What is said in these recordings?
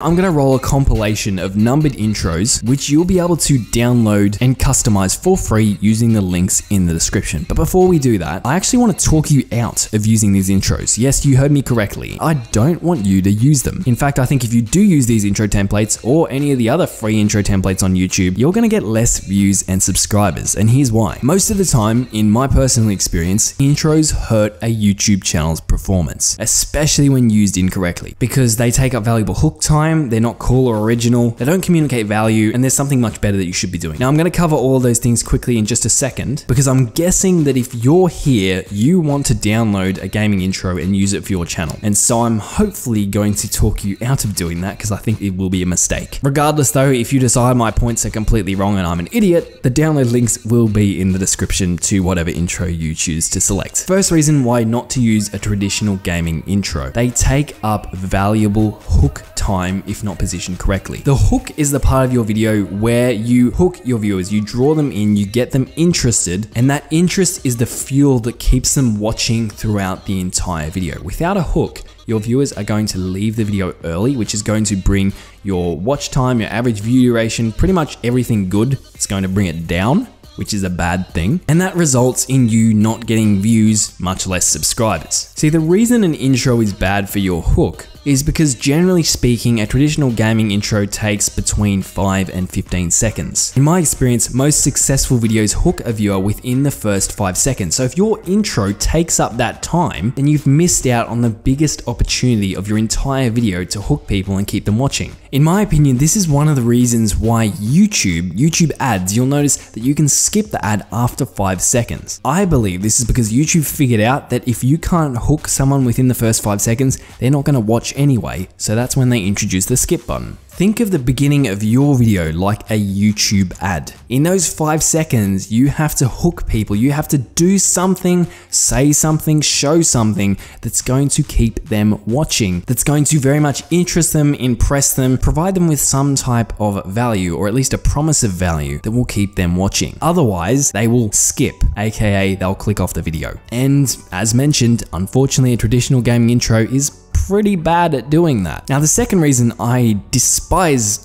I'm going to roll a compilation of numbered intros, which you'll be able to download and customize for free using the links in the description. But before we do that, I actually want to talk you out of using these intros. Yes, you heard me correctly. I don't want you to use them. In fact, I think if you do use these intro templates or any of the other free intro templates on YouTube, you're going to get less views and subscribers. And here's why. Most of the time, in my personal experience, intros hurt a YouTube channel's performance, especially when used incorrectly, because they take up valuable hook time time, they're not cool or original, they don't communicate value, and there's something much better that you should be doing. Now, I'm going to cover all those things quickly in just a second because I'm guessing that if you're here, you want to download a gaming intro and use it for your channel. And so I'm hopefully going to talk you out of doing that because I think it will be a mistake. Regardless, though, if you decide my points are completely wrong and I'm an idiot, the download links will be in the description to whatever intro you choose to select. First reason why not to use a traditional gaming intro. They take up valuable hook time if not positioned correctly. The hook is the part of your video where you hook your viewers, you draw them in, you get them interested, and that interest is the fuel that keeps them watching throughout the entire video. Without a hook, your viewers are going to leave the video early, which is going to bring your watch time, your average view duration, pretty much everything good. It's going to bring it down which is a bad thing, and that results in you not getting views, much less subscribers. See, the reason an intro is bad for your hook is because generally speaking, a traditional gaming intro takes between 5 and 15 seconds. In my experience, most successful videos hook a viewer within the first 5 seconds. So if your intro takes up that time, then you've missed out on the biggest opportunity of your entire video to hook people and keep them watching. In my opinion, this is one of the reasons why YouTube, YouTube ads, you'll notice that you can skip the ad after 5 seconds. I believe this is because YouTube figured out that if you can't hook someone within the first 5 seconds, they're not going to watch anyway, so that's when they introduced the skip button. Think of the beginning of your video like a YouTube ad. In those five seconds, you have to hook people. You have to do something, say something, show something that's going to keep them watching, that's going to very much interest them, impress them, provide them with some type of value or at least a promise of value that will keep them watching. Otherwise, they will skip, aka they'll click off the video. And as mentioned, unfortunately, a traditional gaming intro is pretty bad at doing that. Now, the second reason I despise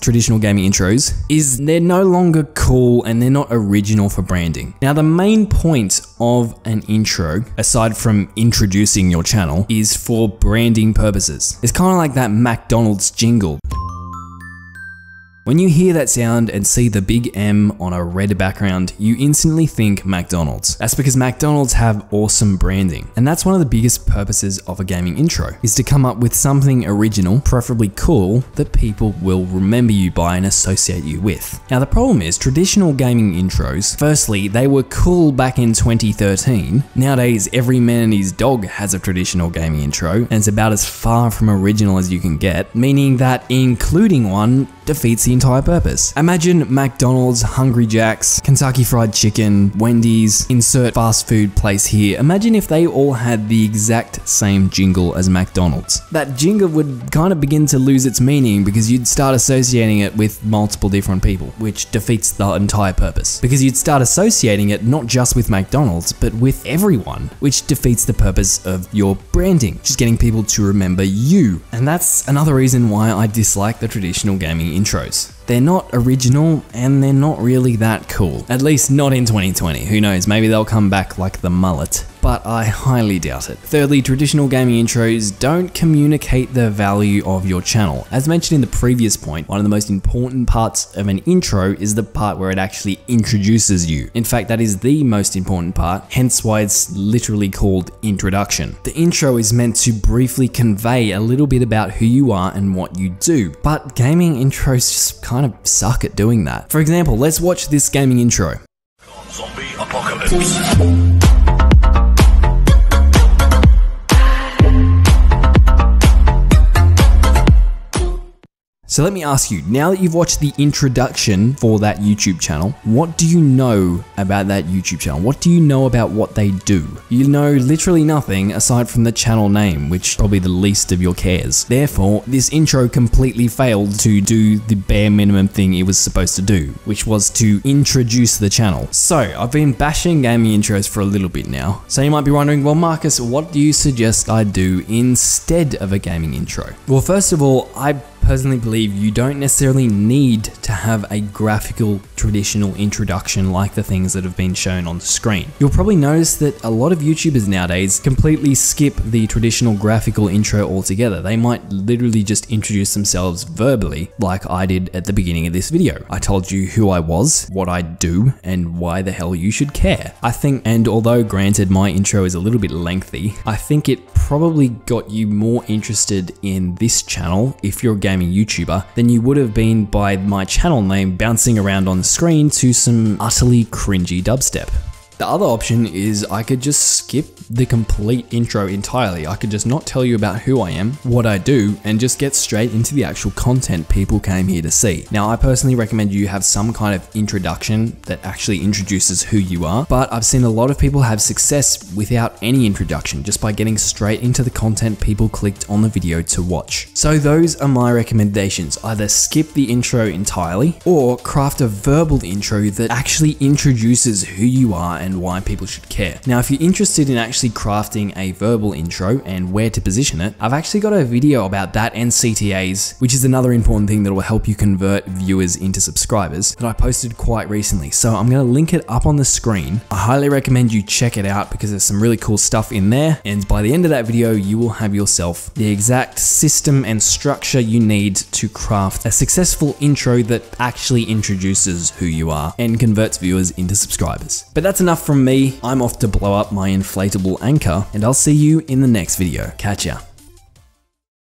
traditional gaming intros is they're no longer cool and they're not original for branding. Now, the main point of an intro, aside from introducing your channel, is for branding purposes. It's kind of like that McDonald's jingle. When you hear that sound and see the big M on a red background, you instantly think McDonald's. That's because McDonald's have awesome branding. And that's one of the biggest purposes of a gaming intro, is to come up with something original, preferably cool, that people will remember you by and associate you with. Now the problem is, traditional gaming intros, firstly, they were cool back in 2013. Nowadays, every man and his dog has a traditional gaming intro, and it's about as far from original as you can get, meaning that including one defeats the entire purpose. Imagine McDonald's, Hungry Jack's, Kentucky Fried Chicken, Wendy's, insert fast food place here. Imagine if they all had the exact same jingle as McDonald's. That jingle would kind of begin to lose its meaning because you'd start associating it with multiple different people, which defeats the entire purpose. Because you'd start associating it not just with McDonald's, but with everyone, which defeats the purpose of your branding, just getting people to remember you. And that's another reason why I dislike the traditional gaming intros. They're not original and they're not really that cool. At least not in 2020. Who knows, maybe they'll come back like the mullet but I highly doubt it. Thirdly, traditional gaming intros don't communicate the value of your channel. As mentioned in the previous point, one of the most important parts of an intro is the part where it actually introduces you. In fact, that is the most important part, hence why it's literally called introduction. The intro is meant to briefly convey a little bit about who you are and what you do, but gaming intros just kind of suck at doing that. For example, let's watch this gaming intro. Zombie apocalypse. So let me ask you, now that you've watched the introduction for that YouTube channel, what do you know about that YouTube channel? What do you know about what they do? You know literally nothing aside from the channel name, which probably the least of your cares. Therefore, this intro completely failed to do the bare minimum thing it was supposed to do, which was to introduce the channel. So I've been bashing gaming intros for a little bit now. So you might be wondering, well Marcus, what do you suggest I do instead of a gaming intro? Well, first of all, I personally believe you don't necessarily need to have a graphical traditional introduction like the things that have been shown on the screen. You'll probably notice that a lot of YouTubers nowadays completely skip the traditional graphical intro altogether. They might literally just introduce themselves verbally like I did at the beginning of this video. I told you who I was, what I do, and why the hell you should care. I think, and although granted my intro is a little bit lengthy, I think it probably got you more interested in this channel if you're a gaming YouTuber than you would have been by my channel name bouncing around on the screen to some utterly cringy dubstep. The other option is I could just skip the complete intro entirely. I could just not tell you about who I am, what I do, and just get straight into the actual content people came here to see. Now, I personally recommend you have some kind of introduction that actually introduces who you are, but I've seen a lot of people have success without any introduction, just by getting straight into the content people clicked on the video to watch. So those are my recommendations. Either skip the intro entirely, or craft a verbal intro that actually introduces who you are and why people should care. Now, if you're interested in actually crafting a verbal intro and where to position it, I've actually got a video about that and CTAs, which is another important thing that will help you convert viewers into subscribers that I posted quite recently. So I'm going to link it up on the screen. I highly recommend you check it out because there's some really cool stuff in there. And by the end of that video, you will have yourself the exact system and structure you need to craft a successful intro that actually introduces who you are and converts viewers into subscribers. But that's enough enough from me. I'm off to blow up my inflatable anchor, and I'll see you in the next video. Catch ya.